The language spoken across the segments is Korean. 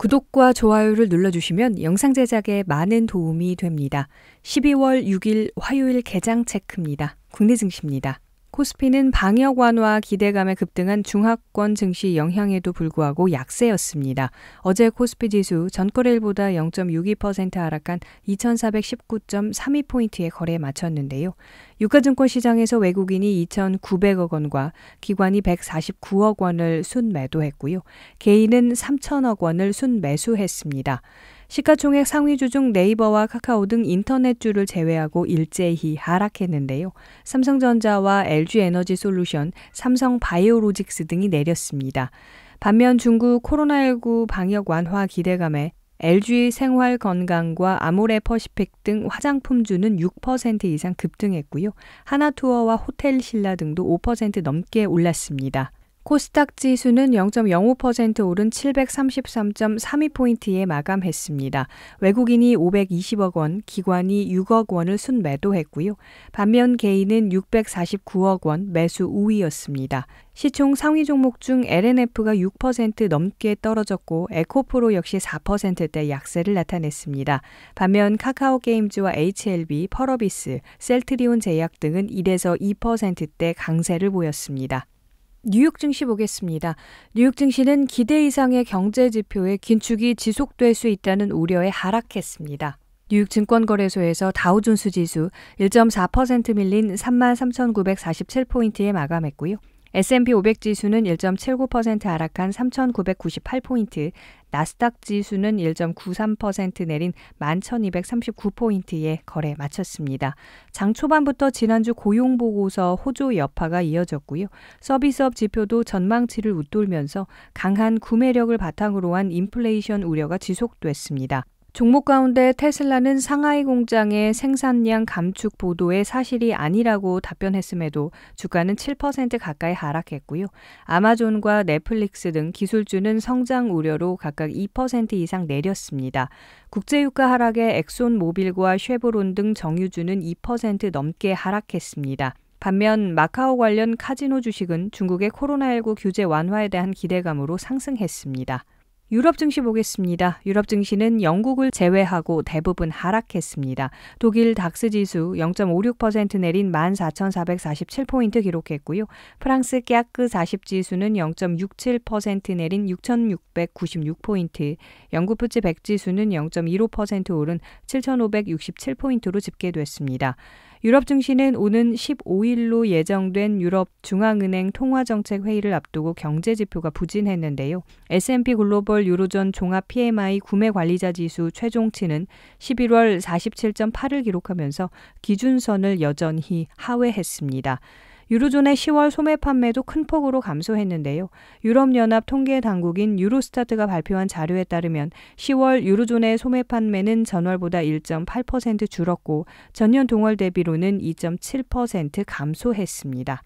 구독과 좋아요를 눌러주시면 영상 제작에 많은 도움이 됩니다. 12월 6일 화요일 개장 체크입니다. 국내 증시입니다. 코스피는 방역 완화 기대감에 급등한 중하권 증시 영향에도 불구하고 약세였습니다. 어제 코스피 지수 전거래일보다 0.62% 하락한 2419.32포인트의 거래에 마쳤는데요. 유가증권 시장에서 외국인이 2,900억 원과 기관이 149억 원을 순매도했고요. 개인은 3천억 원을 순매수했습니다. 시가총액 상위주 중 네이버와 카카오 등 인터넷주를 제외하고 일제히 하락했는데요. 삼성전자와 LG에너지 솔루션, 삼성바이오로직스 등이 내렸습니다. 반면 중국 코로나19 방역 완화 기대감에 LG 생활건강과 아모레퍼시픽 등 화장품주는 6% 이상 급등했고요. 하나투어와 호텔신라 등도 5% 넘게 올랐습니다. 코스닥 지수는 0.05% 오른 733.32포인트에 마감했습니다. 외국인이 520억 원, 기관이 6억 원을 순매도했고요. 반면 개인은 649억 원 매수 우위였습니다. 시총 상위 종목 중 LNF가 6% 넘게 떨어졌고 에코프로 역시 4%대 약세를 나타냈습니다. 반면 카카오게임즈와 HLB, 펄어비스, 셀트리온 제약 등은 1에서 2%대 강세를 보였습니다. 뉴욕 증시 보겠습니다. 뉴욕 증시는 기대 이상의 경제 지표의 긴축이 지속될 수 있다는 우려에 하락했습니다. 뉴욕 증권거래소에서 다우존스 지수 1.4% 밀린 33,947포인트에 마감했고요. S&P 500 지수는 1.79% 하락한 3,998포인트, 나스닥 지수는 1.93% 내린 11,239포인트에 거래 마쳤습니다. 장 초반부터 지난주 고용 보고서 호조 여파가 이어졌고요. 서비스업 지표도 전망치를 웃돌면서 강한 구매력을 바탕으로 한 인플레이션 우려가 지속됐습니다. 종목 가운데 테슬라는 상하이 공장의 생산량 감축 보도에 사실이 아니라고 답변했음에도 주가는 7% 가까이 하락했고요. 아마존과 넷플릭스 등 기술주는 성장 우려로 각각 2% 이상 내렸습니다. 국제유가 하락에 엑손 모빌과 쉐보론 등 정유주는 2% 넘게 하락했습니다. 반면 마카오 관련 카지노 주식은 중국의 코로나19 규제 완화에 대한 기대감으로 상승했습니다. 유럽 증시 보겠습니다. 유럽 증시는 영국을 제외하고 대부분 하락했습니다. 독일 닥스 지수 0.56% 내린 14,447포인트 기록했고요. 프랑스 깨아크 40 지수는 0.67% 내린 6,696포인트, 영국 푸츠 100 지수는 0.15% 오른 7,567포인트로 집계됐습니다. 유럽 증시는 오는 15일로 예정된 유럽 중앙은행 통화정책 회의를 앞두고 경제 지표가 부진했는데요. S&P 글로벌 유로존 종합 PMI 구매 관리자 지수 최종치는 11월 47.8을 기록하면서 기준선을 여전히 하회했습니다. 유로존의 10월 소매 판매도 큰 폭으로 감소했는데요. 유럽연합 통계 당국인 유로스타트가 발표한 자료에 따르면 10월 유로존의 소매 판매는 전월보다 1.8% 줄었고 전년 동월 대비로는 2.7% 감소했습니다.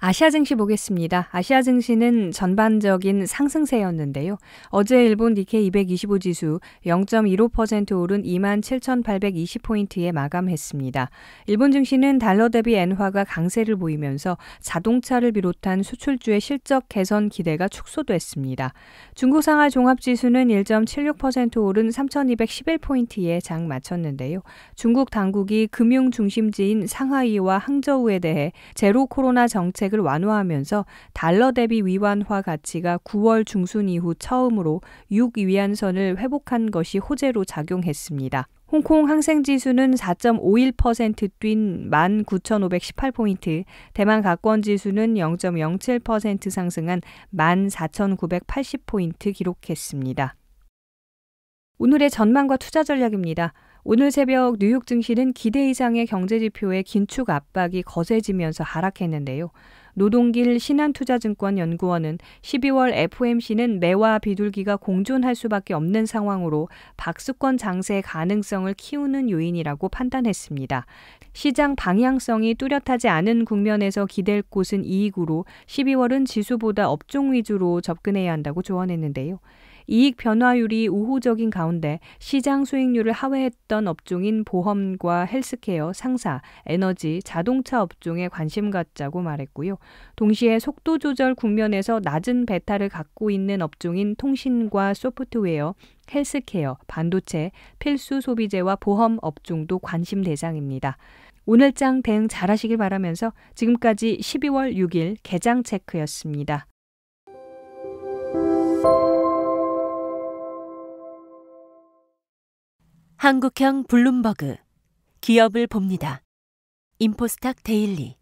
아시아 증시 보겠습니다. 아시아 증시는 전반적인 상승세였는데요. 어제 일본 니케 225 지수 0.15% 오른 27,820포인트에 마감했습니다. 일본 증시는 달러 대비 엔화가 강세를 보이면서 자동차를 비롯한 수출주의 실적 개선 기대가 축소됐습니다. 중국 상하 종합 지수는 1.76% 오른 3,211포인트에 장 마쳤는데요. 중국 당국이 금융 중심지인 상하이와 항저우에 대해 제로 코로나 정책 정책을 완화하면서 달러 대비 위안화 가치가 9월 중순 이후 처음으로 6위안선을 회복한 것이 호재로 작용했습니다. 홍콩 항생지수는 4.51%뛴 19,518포인트, 대만 가권지수는 0.07% 상승한 14,980포인트 기록했습니다. 오늘의 전망과 투자 전략입니다. 오늘 새벽 뉴욕 증시는 기대 이상의 경제 지표의 긴축 압박이 거세지면서 하락했는데요. 노동길 신한투자증권 연구원은 12월 FOMC는 매와 비둘기가 공존할 수밖에 없는 상황으로 박스권 장세 가능성을 키우는 요인이라고 판단했습니다. 시장 방향성이 뚜렷하지 않은 국면에서 기댈 곳은 이익으로 12월은 지수보다 업종 위주로 접근해야 한다고 조언했는데요. 이익 변화율이 우호적인 가운데 시장 수익률을 하회했던 업종인 보험과 헬스케어, 상사, 에너지, 자동차 업종에 관심 갖자고 말했고요. 동시에 속도 조절 국면에서 낮은 베타를 갖고 있는 업종인 통신과 소프트웨어, 헬스케어, 반도체, 필수 소비재와 보험 업종도 관심 대상입니다. 오늘장 대응 잘하시길 바라면서 지금까지 12월 6일 개장 체크였습니다. 한국형 블룸버그 기업을 봅니다. 인포스탁 데일리